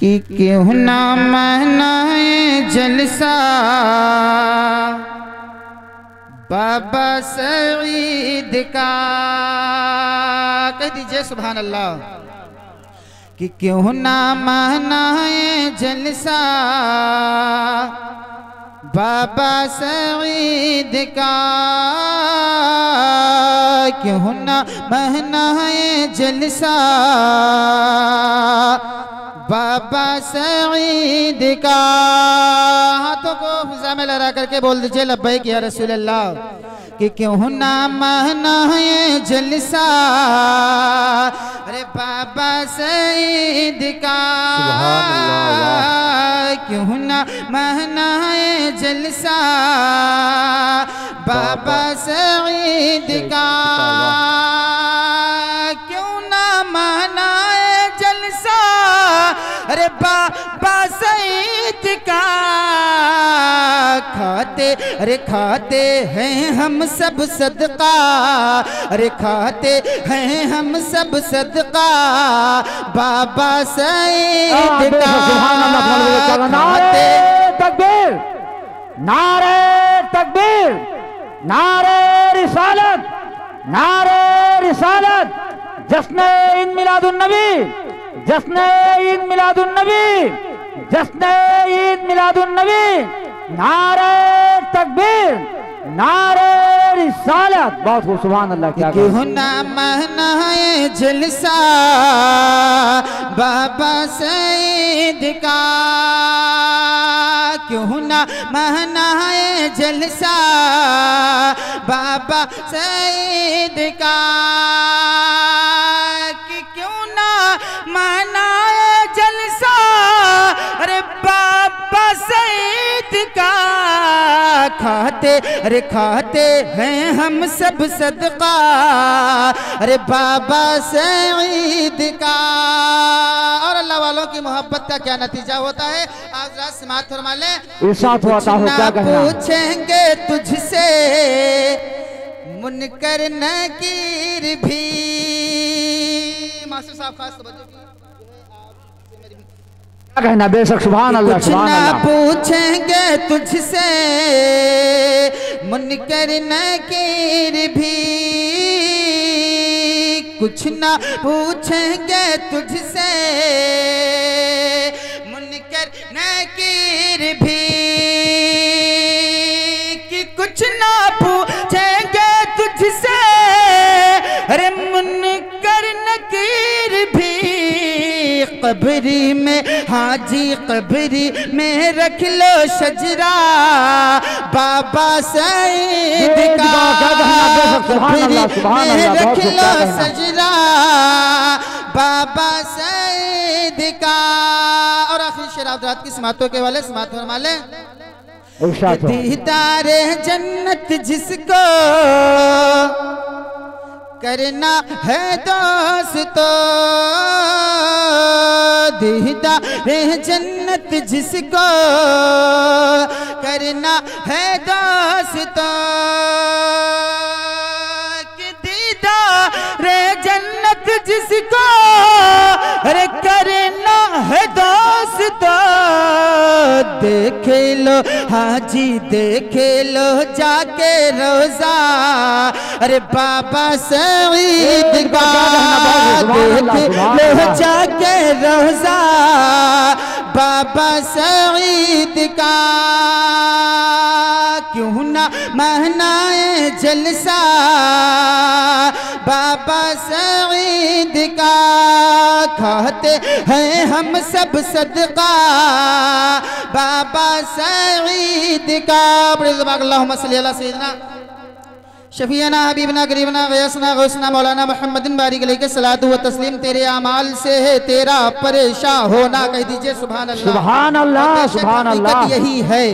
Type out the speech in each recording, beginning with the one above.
कि क्यों ना मनाए जलसा? बाबा सईद का कह दीजिए सुभान अल्लाह कि क्यों ना मनाए जलसा? बाबा सईद का क्यों ना मनाए जलसा? बाबा सईद का हाथों को फिजा में लहरा करके बोल दीजिए लब्बैक या रसूल अल्लाह कि क्यों ना माना है जलसा? अरे बाबा सईद का क्यों ना माना है जलसा? बाबा सईद का बाबा सईद का खाते अरे खाते हैं हम सब सदका। अरे खाते हैं हम सब सदका। बाबा सईद का खाते। तकबीर नारे तकबीर नारे रिसालत नारे रिसालत जश्न इन मिलादुन नबी जश्न ईद मिलादुन नबी, जश्न ईद मिलादुन नबी, नारे तकबीर, नारे रिसालत। बहुत खूब सुभान अल्लाह क्या कहा? क्यों ना मनाए जलसा बाबा सईद का? क्यों ना मनाए जलसा बाबा सईद कि? खाते अरे खाते हैं हम सब सदका। अरे बाबा सईद का। और अल्लाह वालों की मोहब्बत का क्या नतीजा होता है? आज रात समात फरमा ले। इरशाद हुआ था, क्या कहना? पूछेंगे तुझसे मुनकर नकीर भी। मास्टर साहब खास तवज्जो कहना बेशक सुबह अल्लाह कुछ ना पूछेंगे तुझसे मुनकर नकीर भी। कुछ ना पूछेंगे तुझसे मुनकर नकीर कबरी में हाजी कबरी में रख लो सजरा बाबा सईद का कबरी में रख लो सजरा बाबा सईद का। और आखिरी शराब रात की समातों के वाले समात फरमा ले इरशाद दीदार जन्नत जिसको करना है दोस्तों। दीदार जन्नत जिसको करना है दोस्तों। दीदा रे जन्नत जिसको अरे देखे लो हाजी देखे लो जाके रोजा। अरे बाबा सईद देख लो जाके रोजा। बाबा सईद का क्यों ना महनाए जलसा? बाबा सईद का खाते हैं हम सब सदका। बाबा सईद का सय्यिदना शफीना हबीबना गरीबना गयसना गौसना मौलाना मोहम्मदिन बारिक अलैहि सलातु व तस्लीम तेरे अमाल से है तेरा परेशान होना कह दीजिए अल्लाह सुभान अल्लाह, हकीकत अल्लाह। यही है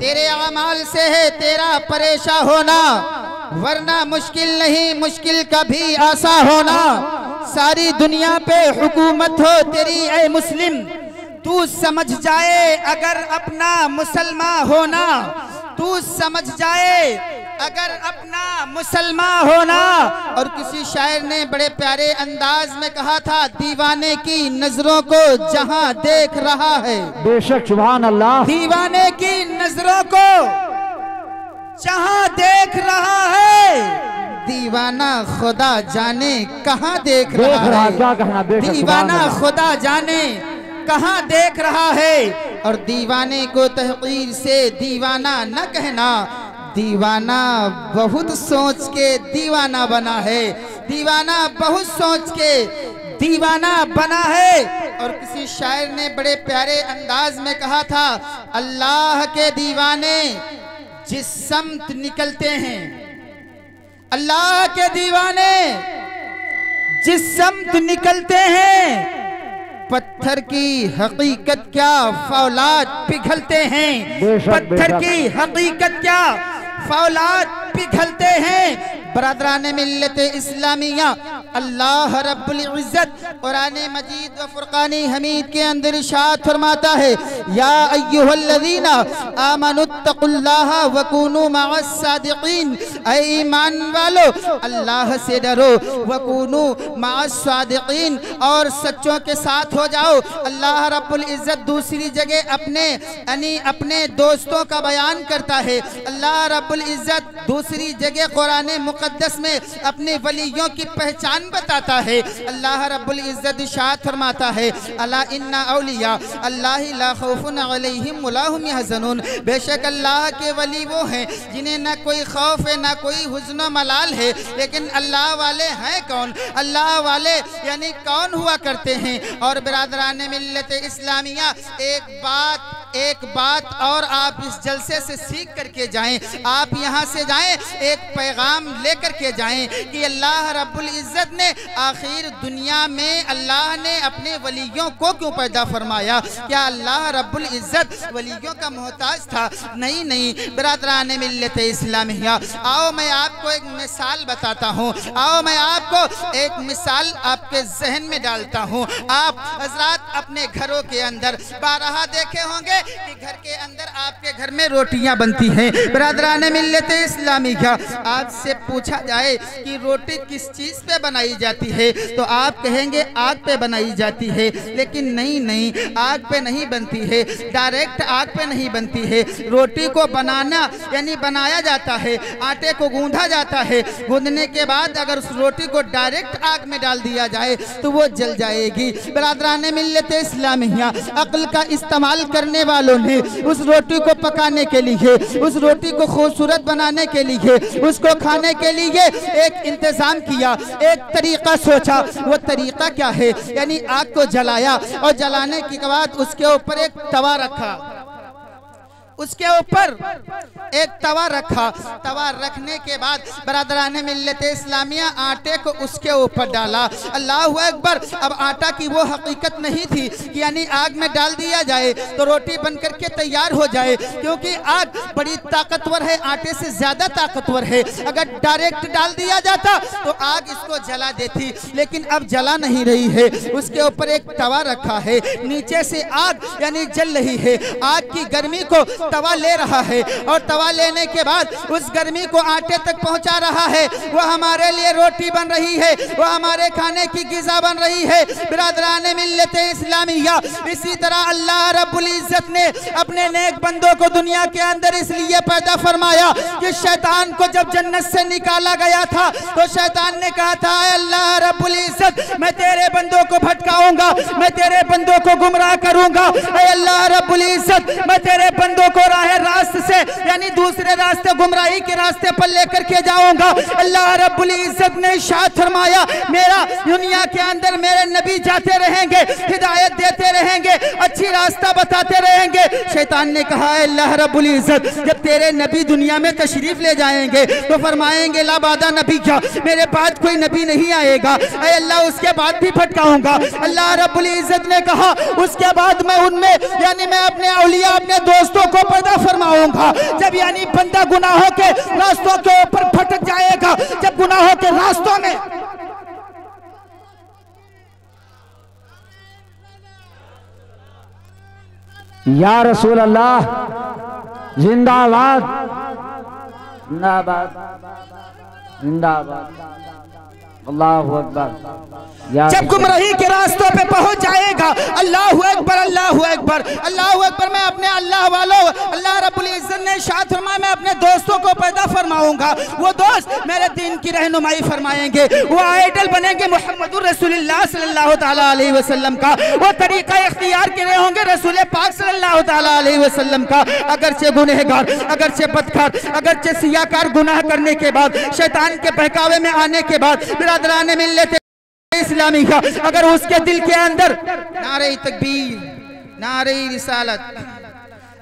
तेरे अमाल से है तेरा परेशान होना वरना मुश्किल नहीं मुश्किल कभी आसा होना। सारी दुनिया पे हुकूमत हो तेरी ए मुस्लिम। तू समझ जाए अगर अपना मुसलमान होना। तू समझ जाए अगर अपना मुसलमान होना। और किसी शायर ने बड़े प्यारे अंदाज में कहा था दीवाने की नज़रों को जहाँ देख रहा है। बेशक सुभान अल्लाह दीवाने की नज़रों को जहाँ देख रहा है। दीवाना खुदा जाने कहाँ देख रहा है? दीवाना खुदा जाने कहाँ देख रहा है? और दीवाने को तहकीर से दीवाना न कहना दीवाना बहुत सोच के दीवाना बना है। दीवाना बहुत सोच के दीवाना बना है। और किसी शायर ने बड़े प्यारे अंदाज में कहा था अल्लाह के दीवाने जिस समत निकलते हैं। अल्लाह के दीवाने जिस समत निकलते हैं पत्थर की हकीकत क्या फौलाद पिघलते हैं? पत्थर की हकीकत क्या फौलाद पिघलते हैं? बरदरान मिलते इस्लामिया अल्लाह रब्बुल इज़्ज़त कुरान मजीद व फुरकानी हमीद के अंदर इरशाद फरमाता है, या अय्युहल्लज़ीना आमनुत्तकुल्लाह व कूनू मअस सादिकीन। ऐ ईमान वालो, अल्लाह से डरो, व कूनू मअस सादिकीन। और सच्चों के साथ हो जाओ, अल्लाह रब्बुल इज़्ज़त दूसरी जगह अपने, यानी अपने दोस्तों का बयान करता है। अल्लाह रब्बुल इज़्ज़त दूसरी जगह कुरान मुकद्दस में अपने वलियों की पहचान बताता है। अल्लाह रब्बुल इज़्ज़त इरशाद फरमाता है। अला इन्ना औलिया। अल्लाह ला खौफुन अलैहिम वला हुम यहज़नून। बेशक अल्लाह के वली वो हैं, जिन्हें ना कोई खौफ है, ना कोई हुज्न मलाल है। लेकिन अल्लाह वाले हैं कौन? अल्लाह वाले यानी कौन हुआ करते हैं? और बिरादरान मिल्लत इस्लामिया, एक बात एक बात और आप इस जलसे से सीख करके जाएँ। आप यहाँ से जाएँ, एक पैगाम लेकर के जाएँ कि अल्लाह रब्बुल इज़्ज़त ने आखिर दुनिया में अल्लाह ने अपने वलियों को क्यों पैदा फरमाया? क्या अल्लाह रब्बुल इज़्ज़त वलियों का मोहताज था? नहीं नहीं। बरदरान मिल्लत इस्लामिया। आओ, मैं आपको एक मिसाल बताता हूँ। आओ, मैं आपको एक मिसाल आपके जहन में डालता हूँ। आप हजरात अपने घरों के अंदर बारहा देखे होंगे घर के आपके घर में रोटियाँ बनती हैं। बरदरान मिल्लत इस्लामी क्या आपसे पूछा जाए कि रोटी किस चीज़ पे बनाई जाती है तो आप कहेंगे आग पे बनाई जाती है, लेकिन नहीं नहीं, आग पे नहीं बनती है। डायरेक्ट आग पे नहीं बनती है। रोटी को बनाना, यानी बनाया जाता है, आटे को गूंधा जाता है। गूंधने के बाद अगर उस रोटी को डायरेक्ट आग में डाल दिया जाए तो वो जल जाएगी। बरदरान मिल्लत इस्लामिया अक्ल का इस्तेमाल करने वालों ने उस रोटी को पकाने के लिए, उस रोटी को खूबसूरत बनाने के लिए, उसको खाने के लिए एक इंतज़ाम किया, एक तरीका सोचा। वो तरीका क्या है? यानी आग को जलाया और जलाने के बाद उसके ऊपर एक तवा रखा। उसके ऊपर एक तवा रखा। तवा रखने के बाद बरदरान मिल्लत इस्लामिया आटे को उसके ऊपर डाला। अल्लाह अकबर, अब आटा की वो हकीकत नहीं थी कि यानी आग में डाल दिया जाए तो रोटी बन करके तैयार हो जाए, क्योंकि आग बड़ी ताकतवर है, आटे से ज़्यादा ताकतवर है। अगर डायरेक्ट डाल दिया जाता तो आग इसको जला देती, लेकिन अब जला नहीं रही है। उसके ऊपर एक तवा रखा है। नीचे से आग यानी जल रही है। आग की गर्मी को तवा ले रहा है और तवा लेने के बाद उस गर्मी को आटे तक पहुँचा रहा है। वो हमारे लिए रोटी बन रही है वो हमारे खाने की गिजा बन रही है। बिरादरान मिल्लत इस्लामिया, इसी तरह अल्लाह रब्बुल इज़्ज़त ने अपने नेक बंदों को दुनिया के अंदर इसलिए पैदा फरमाया कि शैतान को जब जन्नत से निकाला गया था तो शैतान ने कहा था "ऐ अल्लाह रब्बुल इज़्ज़त, मैं तेरे बंदों को भटकाऊँगा, मैं तेरे बंदों को गुमराह करूँगा। अल्लाह रब्बुल इज़्ज़त, मैं तेरे बंदों को राह रास्त से, यानी दूसरे रास्ते, गुमराही के रास्ते पर लेकर के जाऊँगा। अल्लाह रब्बुल इज़्ज़त ने इरशाद फरमाया, मेरा दुनिया के अंदर मेरे नबी जाते रहेंगे, हिदायत देते रहेंगे, अच्छी रास्ता बताते रहेंगे। शैतान ने कहा "ऐ अल्लाह रब्बुल इज़्ज़त, जब तेरे नबी दुनिया में तशरीफ़ ले जाएँगे तो फरमाएँगे, लाबादा नबी क्या? मेरे बाद कोई नबी नहीं आएगा। ऐ अल्लाह, उसके बाद भी भटकाऊँगा। अल्लाह रब्बुल इज़्ज़त ने कहा, उसके बाद मैं उनमें, यानी मैं अपने अलिया अपने दोस्तों को पैदा फरमाऊँगा। जब यानी बंदा गुनाहों के रास्तों के ऊपर भटक जाएगा जब गुनाहों के रास्तों में या रसूल अल्लाह जिंदाबाद। जिंदाबाद। जिंदाबाद अल्लाह अकबर। जब गुमराही के रास्तों पे पहुँच जाएगा अल्लाह अकबर अकबर, अल्लाह अकबर, मैं अपने अल्लाह वालों, अल्लाह इज़्ज़त ने शाद फरमाया मैं अपने दोस्तों को पैदा फरमाऊँगा। वो दोस्त मेरे दिन की रहनुमाई फरमाएँगे। वो आइडल बनेंगे मोहम्मद वसल्लम का। वो तरीका इख्तियार करे होंगे रसूल पाक सल्लल्लाहु वसल्लम का। अगरचे गुनहगार, अगरचे बदकार, अगरचे सियाकार गुनाह करने के बाद, शैतान के बहकावे में आने के बाद, बिरादरान मिलते इस्लामी का। अगर उसके दिल के अंदर नारे तकबीर नारे रिसालत।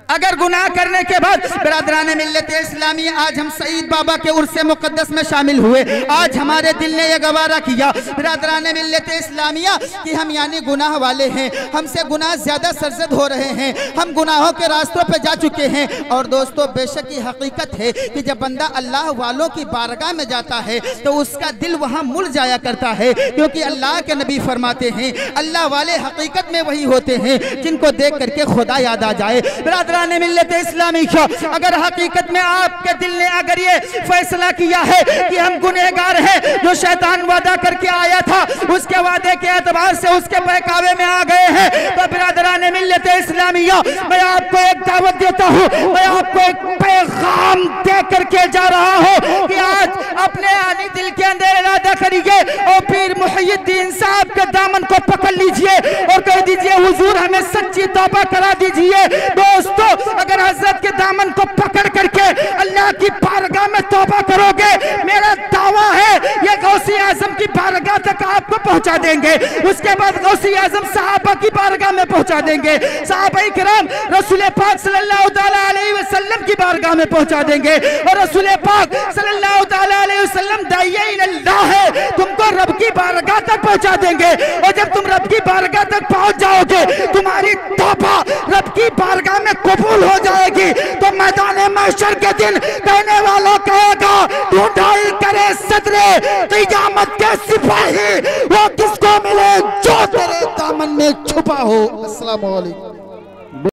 अगर गुनाह करने के बाद बरदरान मिलत इस्लामी आज हम सईद बाबा के उर्स मुकदस में शामिल हुए। आज हमारे दिल ने यह गवारा किया, बरदरान मिलत इस्लामिया, कि हम यानी गुनाह वाले हैं। हमसे गुनाह ज़्यादा सरजद हो रहे हैं। हम गुनाहों के रास्तों पर जा चुके हैं। और दोस्तों, बेशक की हकीकत है कि जब बंदा अल्लाह वालों की बारगाह में जाता है तो उसका दिल वहाँ मुड़ जाया करता है। क्योंकि अल्लाह के नबी फरमाते हैं, अल्लाह वाले हकीकत में वही होते हैं, जिनको देख करके खुदा याद आ जाए। बरदरान मिलत इस्लामी का। अगर हकीकत में आपके दिल ने अगर ये फैसला किया है कि हम गुनहगार हैं, जो शैतान वादा करके आया था, उसके वादे के एतबार से उसके बहकावे में आ गए हैं तो बिरादरान मिलत इस्लामिया, मैं आपको एक दावत देता हूँ, मैं आपको एक पैगाम दे करके जा रहा हूँ कि आज अपने आनी दिल के अंदर इरादा करिए और फिर मुहिद्दीन साहब के दामन को पकड़ लीजिए और कह दीजिए, हुजूर, हमें सच्ची तौबा करा दीजिए। दोस्तों अगर हज़रत के दामन को पकड़ करके अल्लाह की बारगाह में तौबा करोगे, मेरा दावा है, ये गौसी आज़म की बारगाह तक आपको पहुँचा देंगे। उसके बाद गौसी आज़म साहबा की बारगाह में पहुँचा देंगे। साहबा किराम रसूल पाक सल्लल्लाहु अलैहि वसल्लम की बारगाह में पहुँचा देंगे। और रसूल पाक सल्लल्लाहु अलैहि वसल्लम दाइया है तुमको रब की बारगाह तक पहुँचा देंगे। और जब तुम रब की बारगाह तक पहुँच जाओगे, तुम्हारी तौबा रब की बारगाह में कबूल हो जाएगी। तो मैदान महशर के दिन कहने वालों कहेगा ढूंढाई करे सदरे कियामत के सिपाही, वो किसको मिले जो तेरे दामन में छुपा हो? अस्सलाम वालेकुम